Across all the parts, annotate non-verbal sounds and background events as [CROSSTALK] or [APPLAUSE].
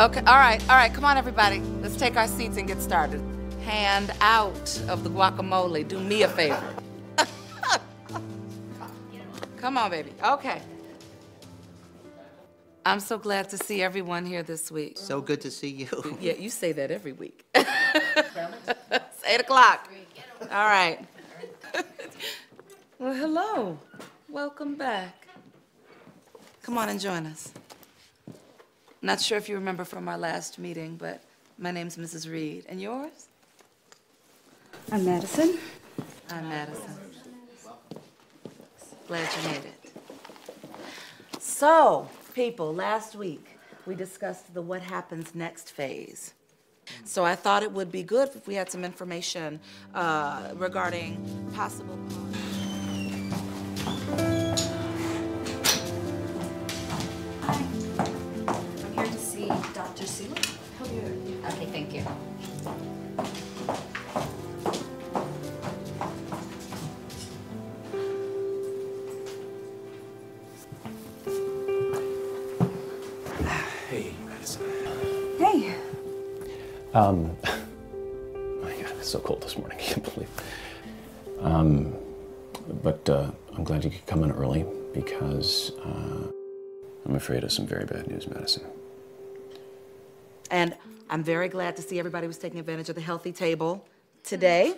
Okay, all right, all right, come on, everybody. Let's take our seats and get started. Hand out of the guacamole. Do me a favor. [LAUGHS] come on, baby. Okay. I'm so glad to see everyone here this week. So good to see you. [LAUGHS] Yeah, you say that every week. [LAUGHS] it's eight o'clock. All right. well, hello. Welcome back. Come on and join us. Not sure if you remember from our last meeting, but my name's Mrs. Reed. And yours? I'm Madison. I'm Madison. Glad you made it. So, people, last week we discussed the what happens next phase. So I thought it would be good if we had some information uh, regarding possible. Dr. Sewell. Okay, thank you. Hey, Madison. Hey. Um, [LAUGHS] my God, it's so cold this morning. I can't believe. Um, but uh, I'm glad you could come in early because uh, I'm afraid of some very bad news, Madison. And I'm very glad to see everybody was taking advantage of the healthy table today.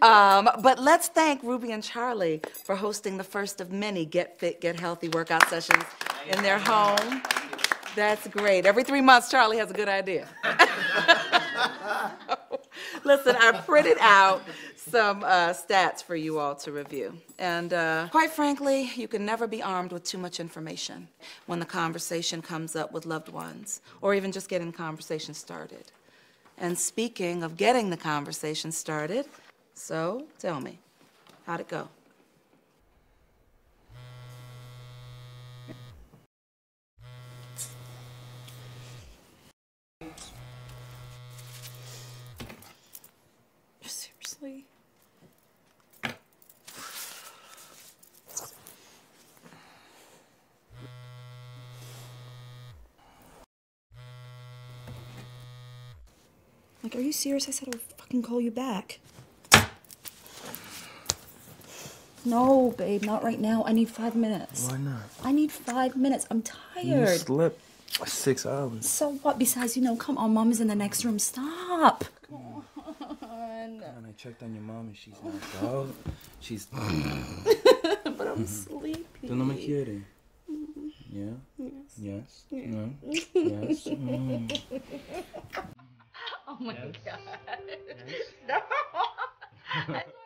Um, but let's thank Ruby and Charlie for hosting the first of many Get Fit, Get Healthy workout sessions in their home. That's great. Every three months, Charlie has a good idea. [LAUGHS] Listen, I printed out some uh, stats for you all to review. And uh, quite frankly, you can never be armed with too much information when the conversation comes up with loved ones, or even just getting the conversation started. And speaking of getting the conversation started, so tell me, how'd it go? Like, are you serious? I said I would fucking call you back. No, babe, not right now. I need five minutes. Why not? I need five minutes. I'm tired. You slept six hours. So what? Besides, you know, come on, mom is in the next room. Stop. Come on. And I checked on your mom and she's knocked out. [LAUGHS] She's. [LAUGHS] But I'm sleepy. Tú no me quieres. Yeah? Yes? No? [LAUGHS] Yes? Mm. Oh my god. [LAUGHS] [LAUGHS]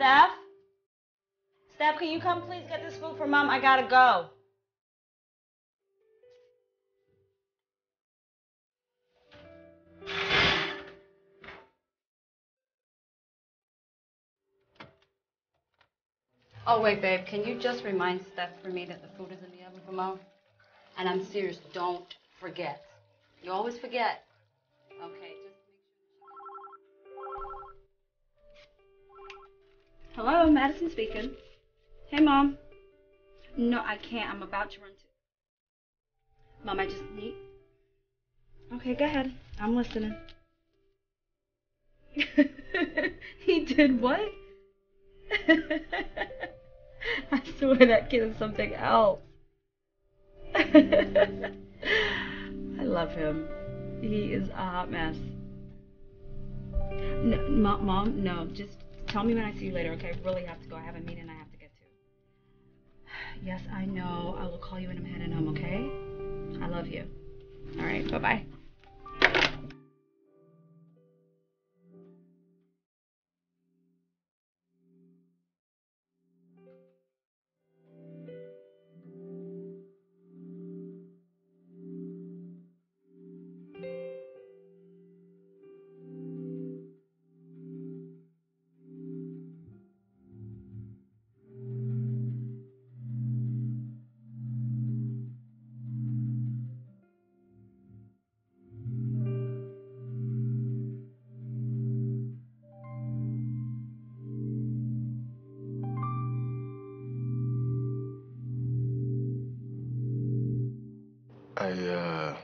Steph? Steph, can you come please get this food for mom? I gotta go. Oh, wait, babe. Can you just remind Steph for me that the food is in the oven for mom? And I'm serious. Don't forget. You always forget. Okay, Hello, Madison speaking. Hey, Mom. No, I can't. I'm about to run to. Mom, I just need. Okay, go ahead. I'm listening. [LAUGHS] he did what? [LAUGHS] I swear that kid is something else. [LAUGHS] I love him. He is a hot mess. No, mom, mom, no. Just tell me when I see you later, okay? I really have to go. I have a meeting I have to get to. Yes, I know. I will call you when I'm heading home, okay? I love you. All right, bye bye I, uh.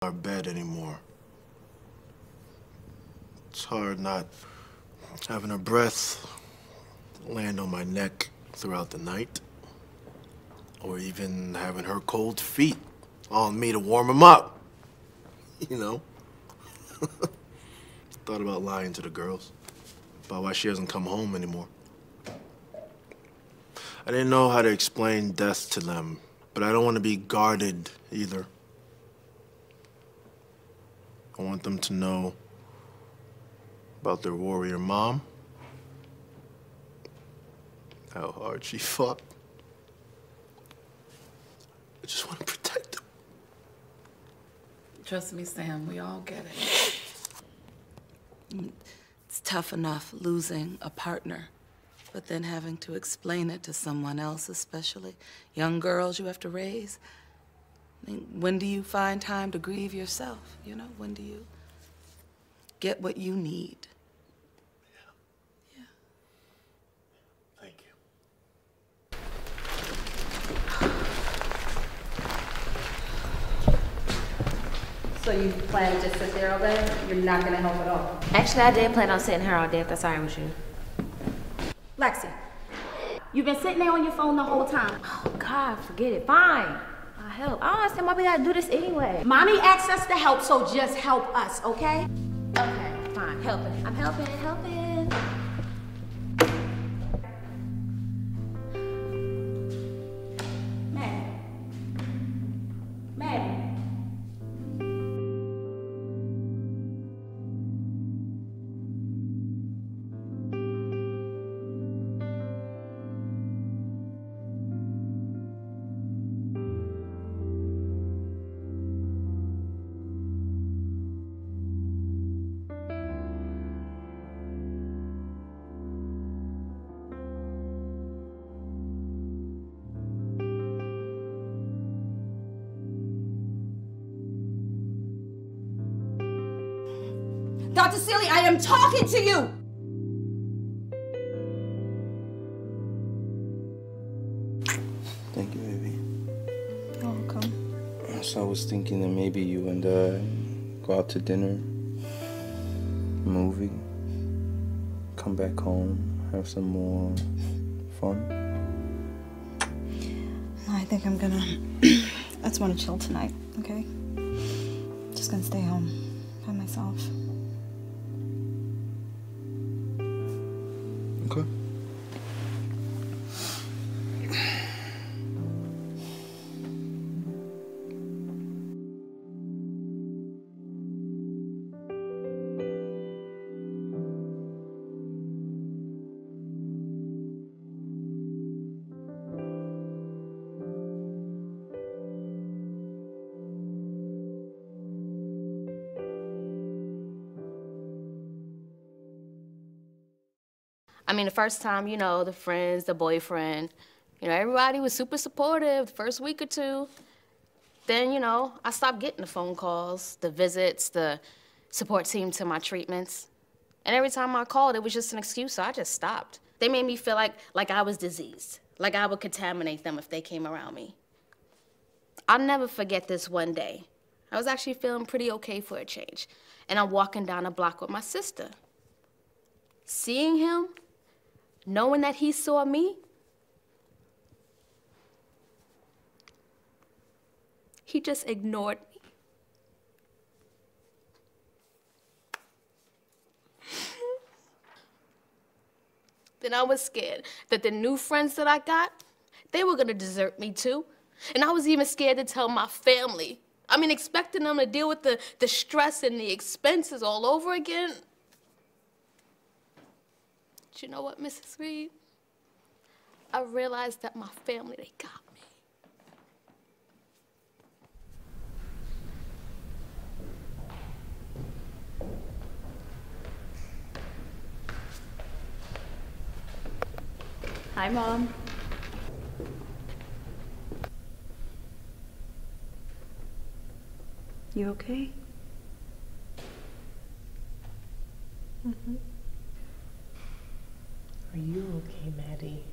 Our bed anymore. It's hard not having her breath land on my neck throughout the night, or even having her cold feet on me to warm them up. You know? [LAUGHS] Thought about lying to the girls about why she hasn't come home anymore. I didn't know how to explain death to them, but I don't want to be guarded either. I want them to know about their warrior mom, how hard she fought. I just want to protect them. Trust me, Sam, we all get it. It's tough enough losing a partner, but then having to explain it to someone else, especially young girls you have to raise. I mean, when do you find time to grieve yourself? You know, when do you get what you need? Yeah. Yeah. Thank you. So you plan to just sit there all day? You're not gonna help at all? Actually, I did plan on sitting here all day if that's all right with you. Lexi, you've been sitting there on your phone the whole time. Oh, God, forget it. Fine. Ah, I'll help. I don't understand why we gotta do this anyway. Mommy asked us to help, so just help us, okay? Okay, fine. Helping. I'm helping, helping. Dr. Seeley, I am talking to you! Thank you, baby. You're welcome. So I was thinking that maybe you and I go out to dinner, movie, come back home, have some more fun. I think I'm gonna. [CLEARS THROAT] I just want to chill tonight, okay? Just gonna stay home by myself. Mean, the first time, you know, the friends, the boyfriend, you know, everybody was super supportive the first week or two. Then, you know, I stopped getting the phone calls, the visits, the support team to my treatments. And every time I called, it was just an excuse, so I just stopped. They made me feel like, like I was diseased, like I would contaminate them if they came around me. I'll never forget this one day. I was actually feeling pretty okay for a change. And I'm walking down a block with my sister. Seeing him, knowing that he saw me, he just ignored me. [LAUGHS] then I was scared that the new friends that I got, they were gonna desert me too. And I was even scared to tell my family. I mean, expecting them to deal with the, the stress and the expenses all over again. But you know what, Mrs. Reed? I realized that my family, they got me. Hi, Mom. You okay? Mm-hmm. Are you okay, Maddie?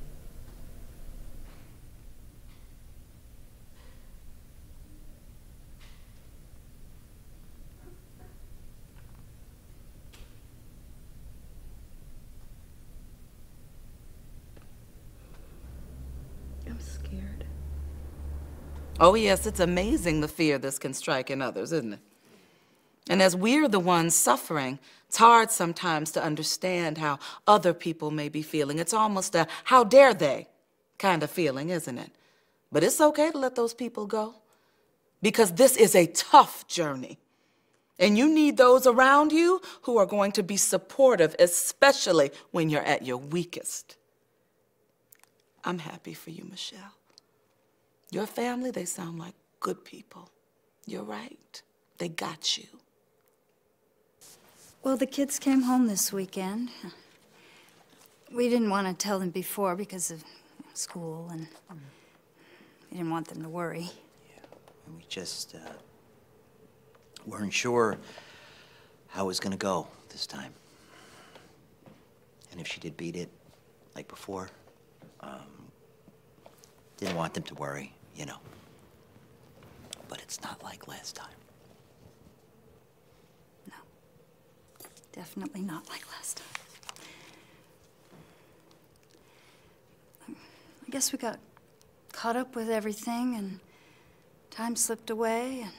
I'm scared. Oh, yes, it's amazing the fear this can strike in others, isn't it? And as we're the ones suffering, it's hard sometimes to understand how other people may be feeling. It's almost a how dare they kind of feeling, isn't it? But it's okay to let those people go because this is a tough journey. And you need those around you who are going to be supportive, especially when you're at your weakest. I'm happy for you, Michelle. Your family, they sound like good people. You're right. They got you. Well, the kids came home this weekend. We didn't want to tell them before because of school, and we didn't want them to worry. And we just uh, weren't sure how it was going to go this time. And if she did beat it, like before, um, didn't want them to worry, you know. But it's not like last time. Definitely not like last time. Um, I guess we got caught up with everything, and time slipped away, and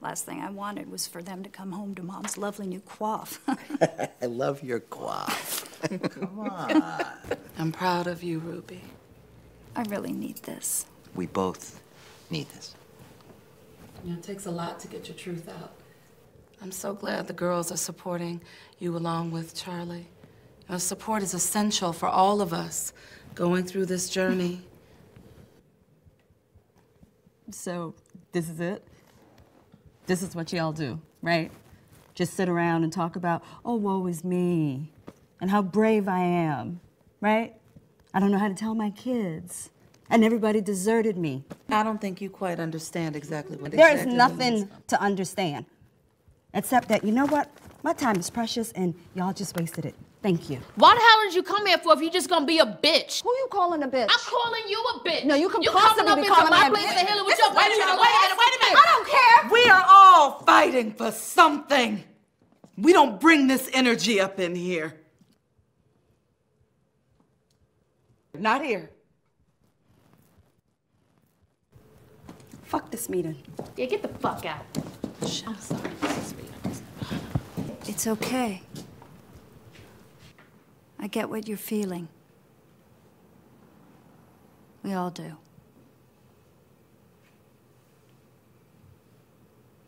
last thing I wanted was for them to come home to Mom's lovely new coif. [LAUGHS] I love your coif. Come on. [LAUGHS] I'm proud of you, Ruby. I really need this. We both need this. You know, it takes a lot to get your truth out. I'm so glad the girls are supporting you along with Charlie. You know, support is essential for all of us going through this journey. So, this is it? This is what y'all do, right? Just sit around and talk about, oh, woe is me, and how brave I am, right? I don't know how to tell my kids, and everybody deserted me. I don't think you quite understand exactly what There is exactly nothing to understand, except that, you know what? My time is precious, and y'all just wasted it. Thank you. What the hell did you come here for if you're just gonna be a bitch? Who are you calling a bitch? I'm calling you a bitch. No, you can you possibly up be calling my place heal with your Wait a minute, wait a minute, wait a minute. I don't care. We are all fighting for something. We don't bring this energy up in here. Not here. Fuck this meeting. Yeah, get the fuck out. I'm sorry. It's okay. I get what you're feeling. We all do.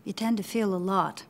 You tend to feel a lot.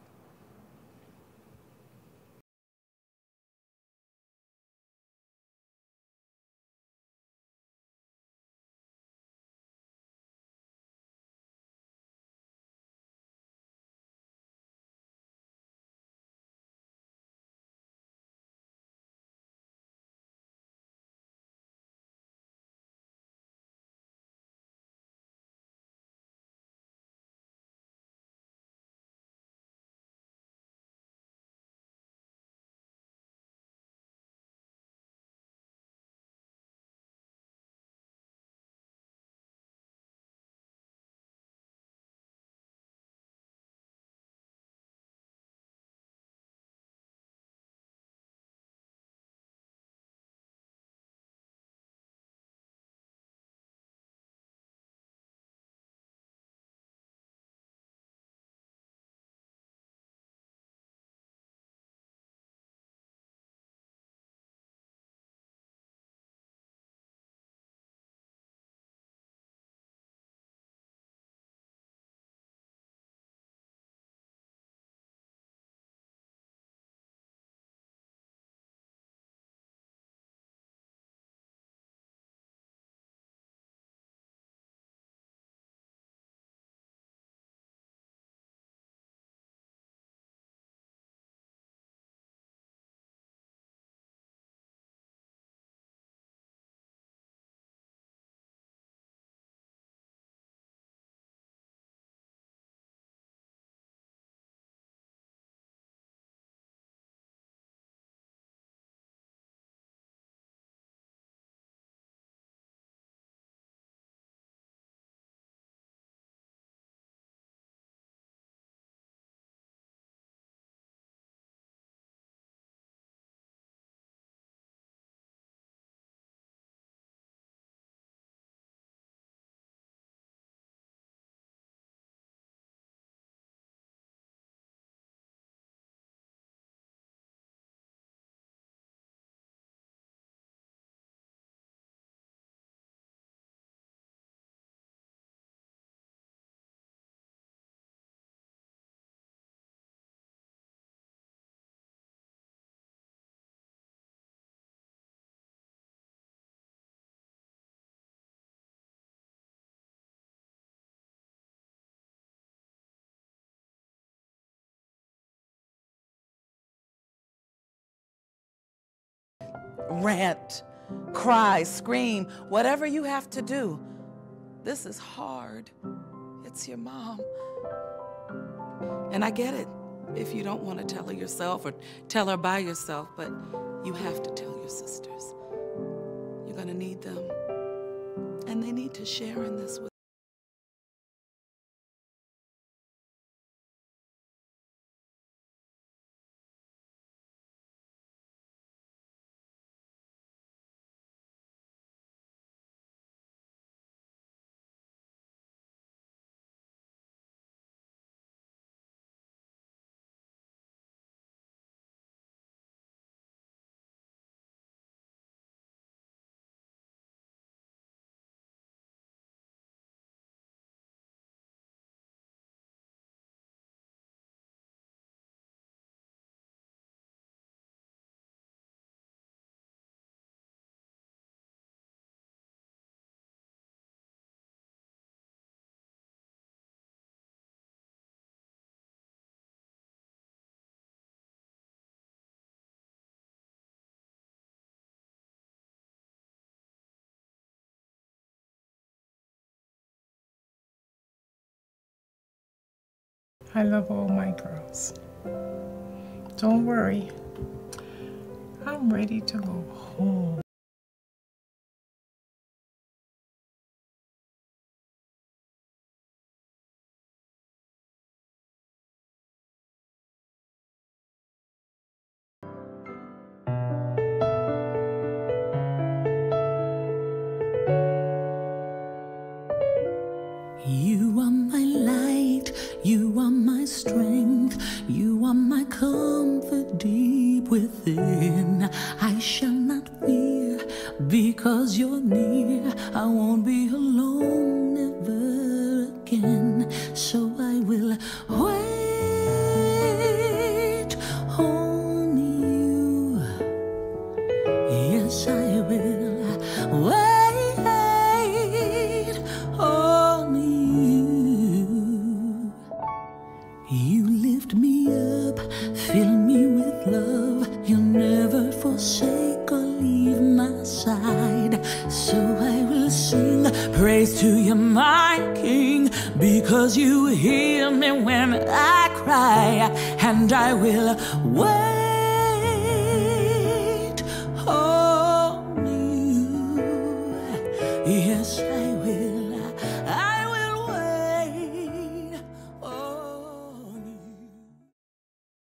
Rant, cry, scream, whatever you have to do. This is hard. It's your mom. And I get it if you don't want to tell her yourself or tell her by yourself, but you have to tell your sisters. You're going to need them. And they need to share in this with I love all my girls. Don't worry. I'm ready to go home. I will